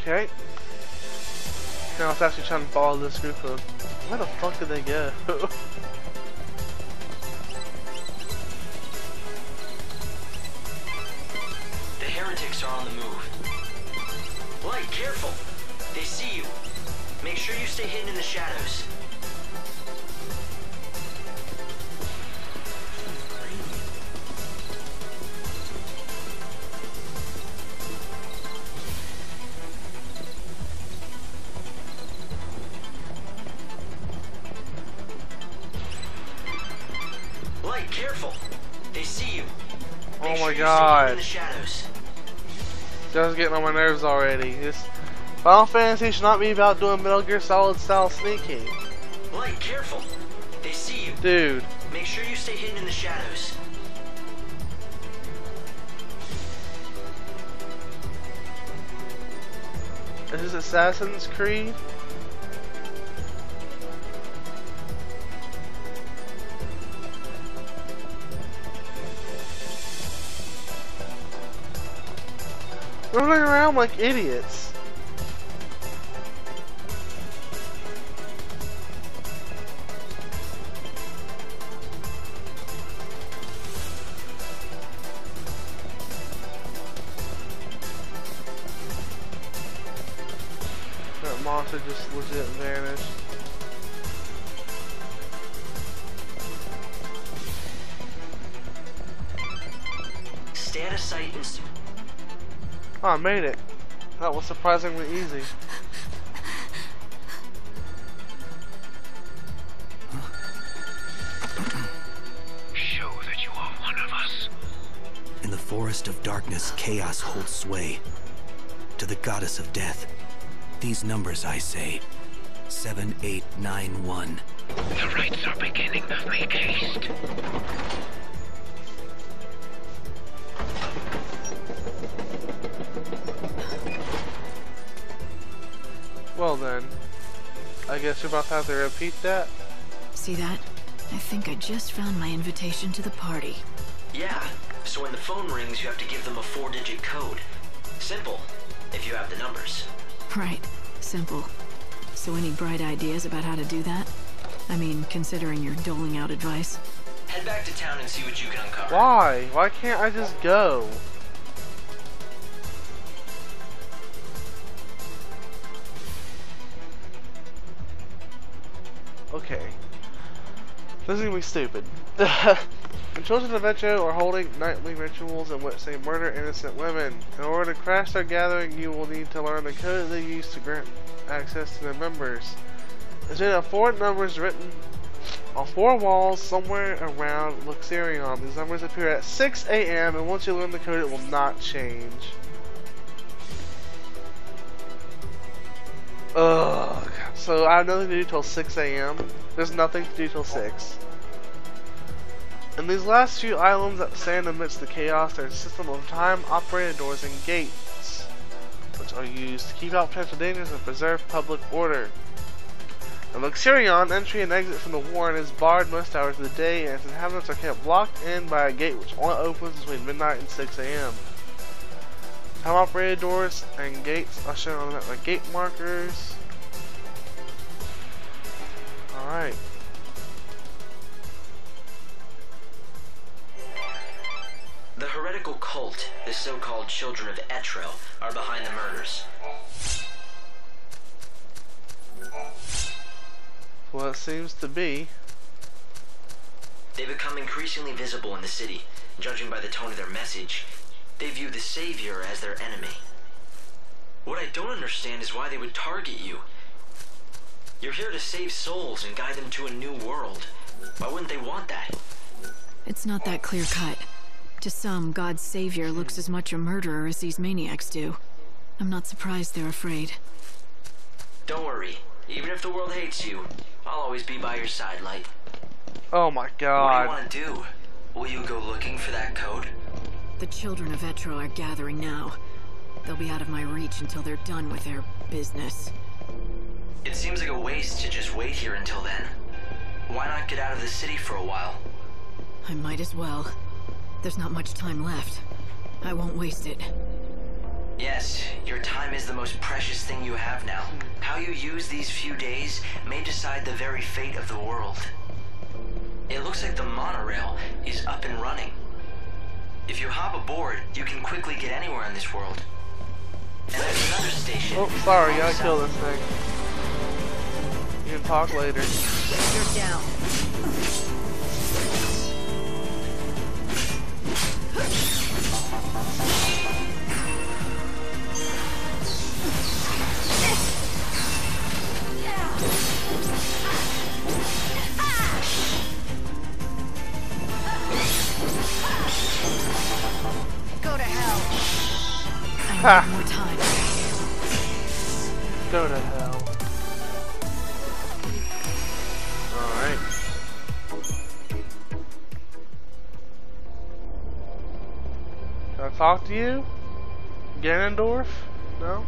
Okay. Now it's actually trying to follow this group of... Where the fuck did they go? The heretics are on the move. Light, careful! They see you. Make sure you stay hidden in the shadows. Light, careful! They see you. Oh Make Oh sure my god. in the shadows. Just getting on my nerves already. This Final Fantasy should not be about doing Metal Gear Solid style sneaking. Light, careful! They see you. Dude. Make sure you stay hidden in the shadows. Is this Assassin's Creed? Running around like idiots. That monster just legit vanished. Oh, I made it. That was surprisingly easy. Show that you are one of us. In the forest of darkness, chaos holds sway. To the goddess of death, these numbers I say 7891. The rites are beginning. Make haste. Well then, I guess you're about to have to repeat that. See that? I think I just found my invitation to the party. Yeah, so when the phone rings, you have to give them a four-digit code. Simple, if you have the numbers. Right. Simple. So any bright ideas about how to do that? I mean, considering you're doling out advice. Head back to town and see what you can uncover. Why? Why can't I just go? Okay. This is gonna be stupid. the children of Etro are holding nightly rituals in which they murder innocent women. In order to crash their gathering, you will need to learn the code they use to grant access to their members. There's been four numbers written on four walls somewhere around Luxerion. These numbers appear at 6 a.m. and once you learn the code, it will not change. Ugh. So I have nothing to do till 6 a.m. There's nothing to do till 6. In these last few islands that stand amidst the chaos, there's a system of time-operated doors and gates, which are used to keep out potential dangers and preserve public order. In Luxerion, entry and exit from the warren is barred most hours of the day, and its inhabitants are kept locked in by a gate which only opens between midnight and 6 a.m. Time operated doors and gates are shown on the map by gate markers. Alright. The heretical cult, the so-called Children of Etro, are behind the murders. Well, it seems to be. They become increasingly visible in the city. Judging by the tone of their message, they view the Savior as their enemy. What I don't understand is why they would target you. You're here to save souls and guide them to a new world. Why wouldn't they want that? It's not that clear cut. To some, God's savior looks as much a murderer as these maniacs do. I'm not surprised they're afraid. Don't worry. Even if the world hates you, I'll always be by your side, Light. Oh my god. What do you want to do? Will you go looking for that code? The children of Etro are gathering now. They'll be out of my reach until they're done with their business. It seems like a waste to just wait here until then. Why not get out of the city for a while? I might as well. There's not much time left. I won't waste it. Yes, your time is the most precious thing you have now. How you use these few days may decide the very fate of the world. It looks like the monorail is up and running. If you hop aboard, you can quickly get anywhere in this world. And there's another station. Oh, sorry, gotta south. kill this thing. You can talk later. You're down. You? Ganondorf? No?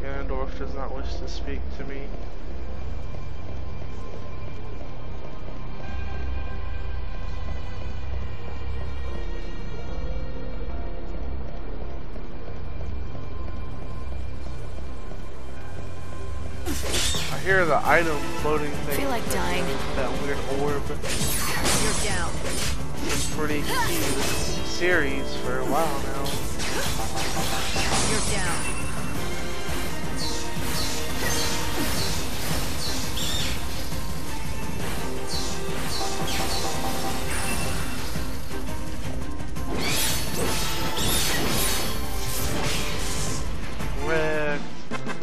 Ganondorf does not wish to speak to me. I hear the item floating thing. Feel like dying. That weird orb. You're down. Pretty cute series for a while now. You're down. Red.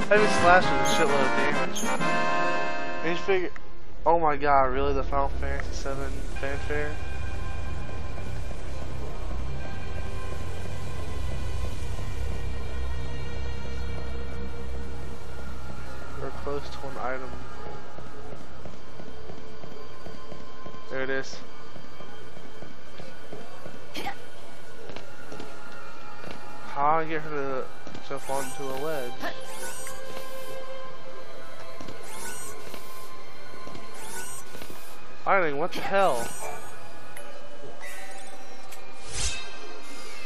Heavy slash with a shitload of damage. And you figure, oh my god, really the Final Fantasy VII fanfare? To an item. There it is. How I get her to jump onto a ledge? Eiling, what the hell?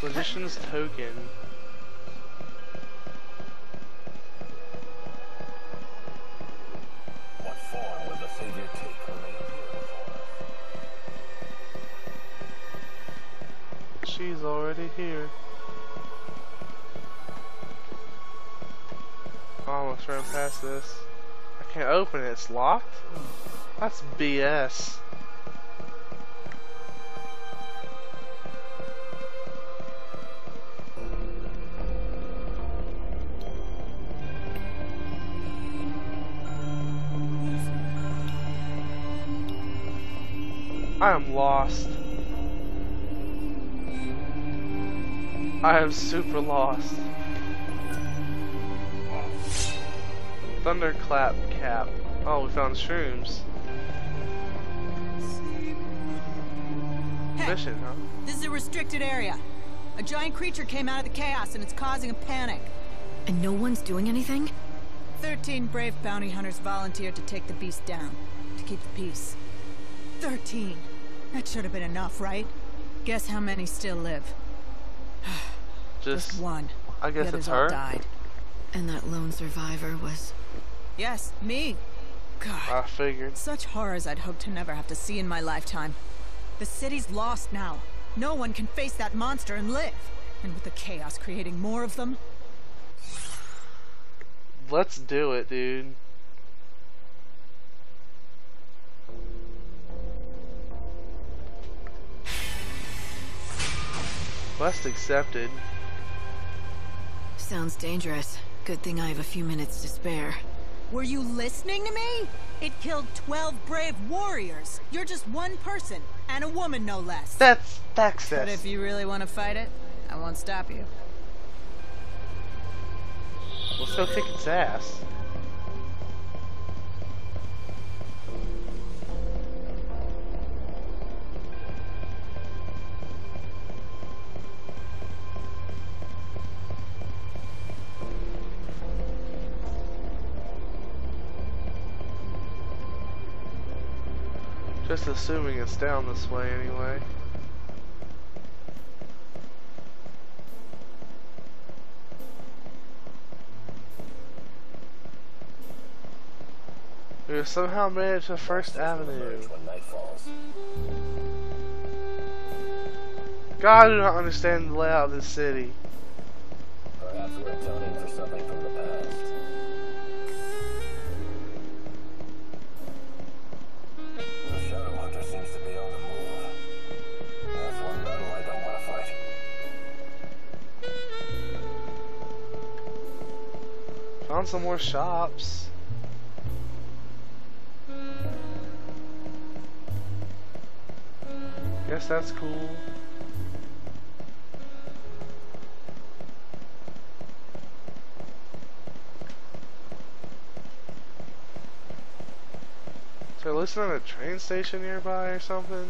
Magician's token. She's already here. I almost ran past this. I can't open it, it's locked? That's BS. I am lost. I am super lost. Thunderclap cap. Oh, we found shrooms. Hey, Mission, huh? this is a restricted area. A giant creature came out of the chaos and it's causing a panic. And no one's doing anything? Thirteen brave bounty hunters volunteered to take the beast down, to keep the peace. Thirteen. That should have been enough, right? Guess how many still live? Just, Just one. I guess the it's others all her. died. And that lone survivor was... Yes, me. God, I figured. such horrors I'd hoped to never have to see in my lifetime. The city's lost now. No one can face that monster and live. And with the chaos creating more of them, Let's do it, dude. Quest accepted. Sounds dangerous. Good thing I have a few minutes to spare. Were you listening to me? It killed 12 brave warriors. You're just one person, and a woman no less. That's Texas. But if you really want to fight it, I won't stop you. We'll go kick its ass. Just assuming it's down this way anyway. We somehow made it to First Avenue. God, I do not understand the layout of this city. Perhaps we're atoning for something from the past. Found some more shops. Guess that's cool. Is there listed on a train station nearby or something?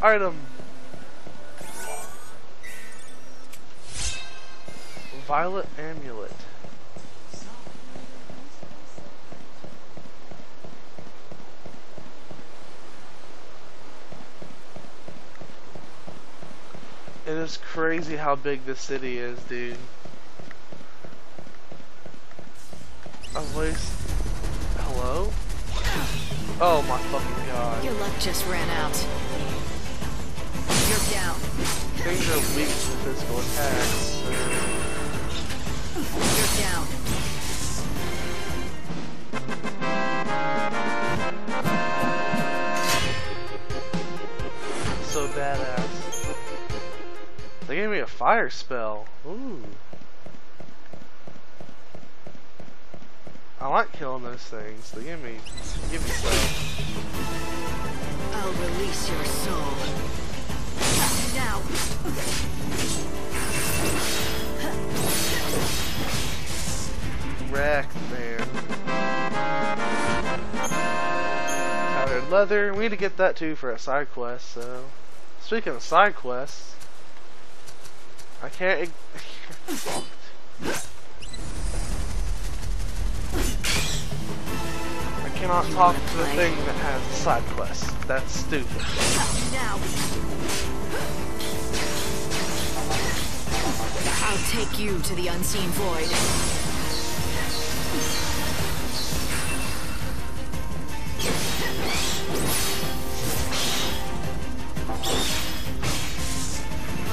Item. Violet Amulet. It is crazy how big this city is, dude. A voice. Hello? Oh my fucking god. Your luck just ran out. You're down. Things are weak to physical attacks. You're down. So badass. They gave me a fire spell. Ooh. I like killing those things. They give me give me stuff. I'll release your soul. Now. Wrecked, man. Powdered leather. We need to get that too for a side quest, so speaking of side quests, I can't I cannot talk wanna the thing that has a side quest. That's stupid. I'll take you to the unseen void.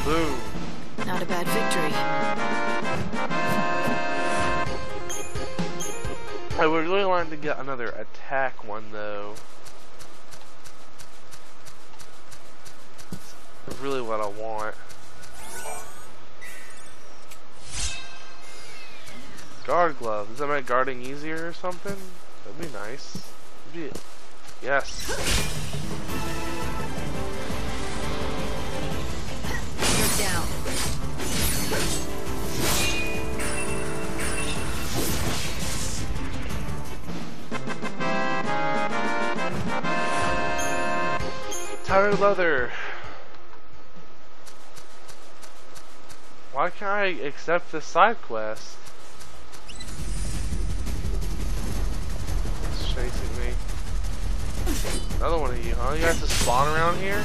Not a bad victory. I would really like to get another attack one though. That's really what I want. Guard glove. Does that make guarding easier or something? That'd be nice. That'd be yes. Tired leather. Why can't I accept this side quest? It's chasing me. Another one of you, huh? You guys just spawn around here?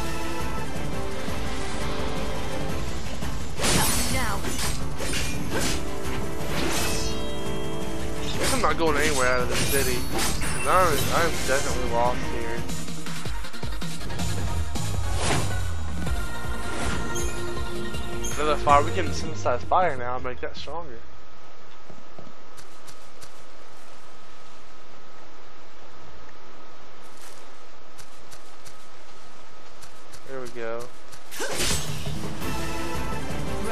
Now. guess I'm not going anywhere out of the city. I'm, I'm definitely lost Another fire. We can synthesize fire now and make that stronger. There we go.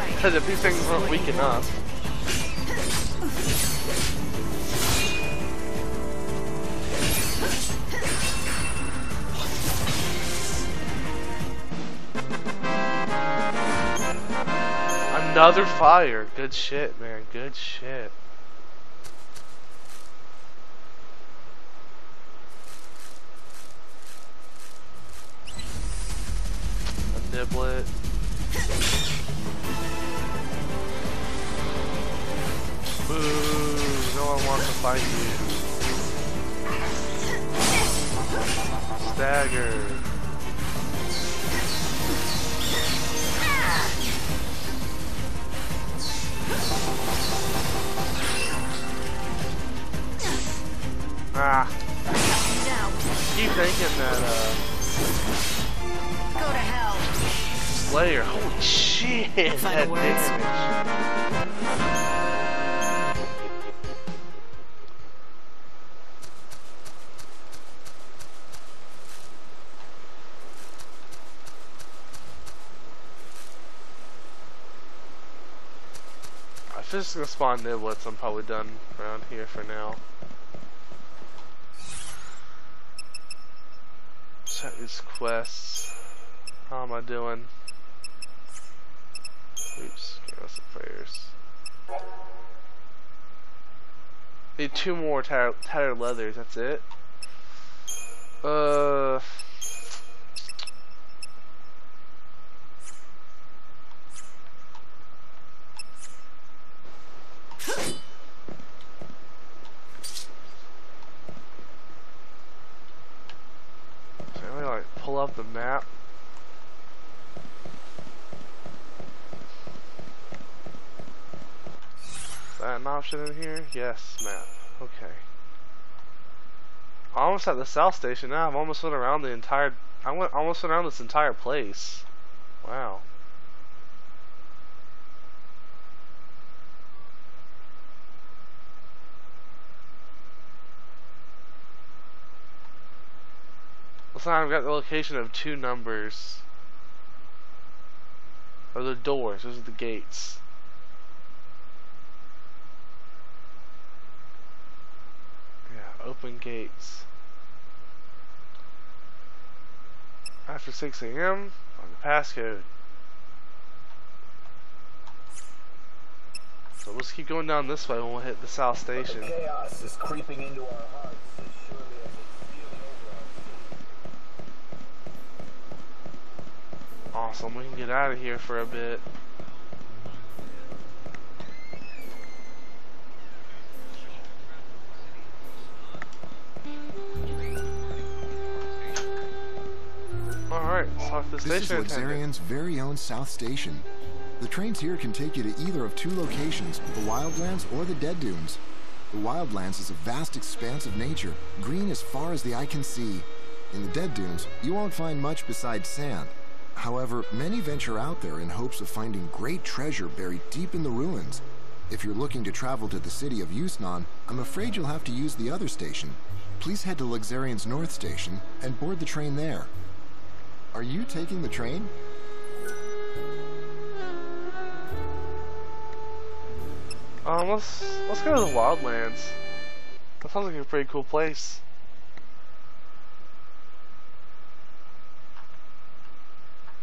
Because if these things weren't weak enough. Another fire. Good shit, man. Good shit. Ah. Keep thinking that, uh... Go to hell. Slayer, holy shit, that words. damage. I'm just gonna spawn niblets, I'm probably done around here for now. Check these quests. How am I doing? Oops, some prayers. Need two more tar tattered leathers, that's it. Uh. So let me like pull up the map. Is that an option in here? Yes, map. Okay. I almost at the south station now. I've almost went around the entire. I went almost went around this entire place. Wow. Like I've got the location of two numbers. Or the doors, those are the gates. Yeah, open gates. After 6 a.m. on the passcode. So let's keep going down this way when we hit the south station. Chaos is creeping into our hearts as surely as it's stealing over our city. Awesome, we can get out of here for a bit. Alright, let's talk to the This is. Luxerion's very own South Station. The trains here can take you to either of two locations, the Wildlands or the Dead Dunes. The Wildlands is a vast expanse of nature, green as far as the eye can see. In the Dead Dunes, you won't find much besides sand. However, many venture out there in hopes of finding great treasure buried deep in the ruins. If you're looking to travel to the city of Yusnaan, I'm afraid you'll have to use the other station. Please head to Luxerion's North Station and board the train there. Are you taking the train? Um, let's let's go to the Wildlands. That sounds like a pretty cool place.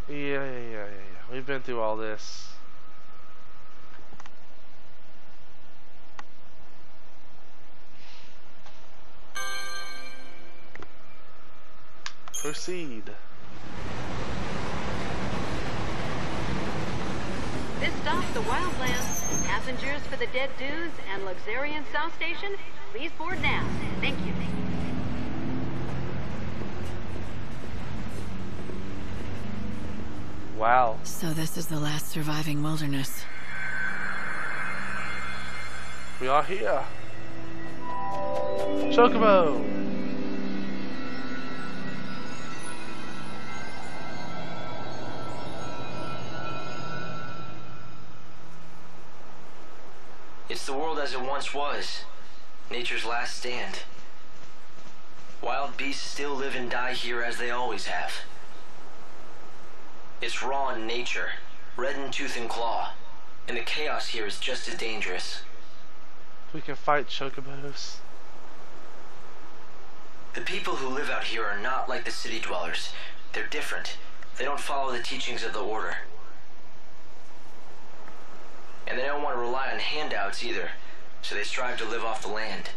Yeah, yeah, yeah, yeah. We've been through all this. Proceed. This stops the Wildlands. Passengers for the Dead Dunes and Luxerion South Station, please board now. Thank you. Wow. So this is the last surviving wilderness. We are here. Chocobo! It's the world as it once was. Nature's last stand. Wild beasts still live and die here as they always have. It's raw in nature, red in tooth and claw, and the chaos here is just as dangerous. We can fight chocobos. The people who live out here are not like the city dwellers. They're different. They don't follow the teachings of the Order. And they don't want to rely on handouts either, so they strive to live off the land.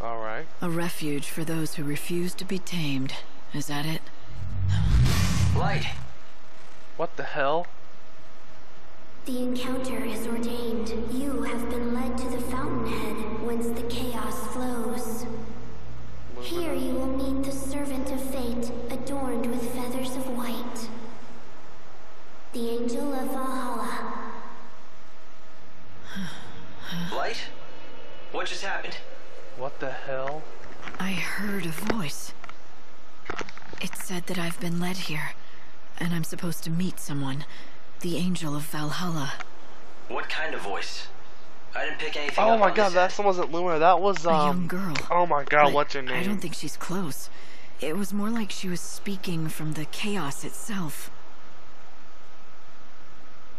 Alright. A refuge for those who refuse to be tamed. Is that it? Light! What the hell? The encounter is ordained. That I've been led here, and I'm supposed to meet someone. The Angel of Valhalla. What kind of voice? I didn't pick anything Oh up my on god, this that wasn't Luna. That was um. a young girl. Oh my god, But what's her name? I don't think she's close. It was more like she was speaking from the chaos itself.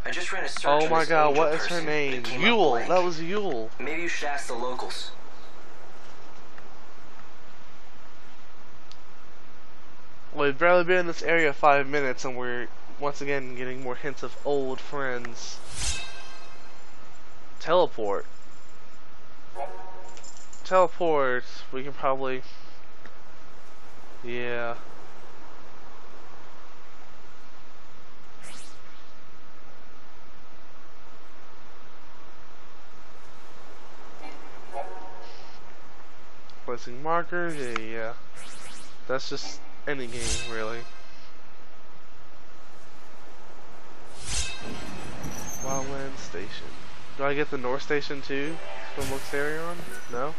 I just ran a search Oh my god, angel what is her name? It came up Yeul. That was Yeul. Maybe you should ask the locals. We've barely been in this area five minutes, and we're once again getting more hints of old friends. Teleport. Teleport. We can probably. Yeah. Placing markers. Yeah, yeah. That's just any game, really. Wildland Station. Do I get the North Station too from Luxerion? No?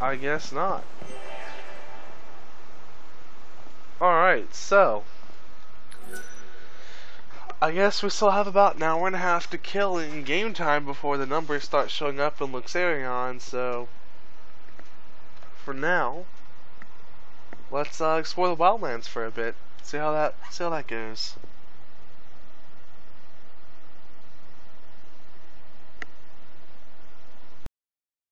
I guess not. Alright, so. I guess we still have about an hour and a half to kill in game time before the numbers start showing up in Luxerion, so. For now, let's uh, explore the wildlands for a bit. See how that see how that goes.